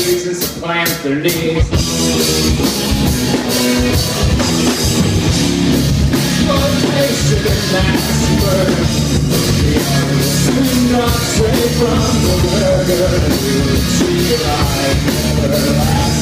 knees and so plant their knees. But they should last first. Do not stray from the burger. She like never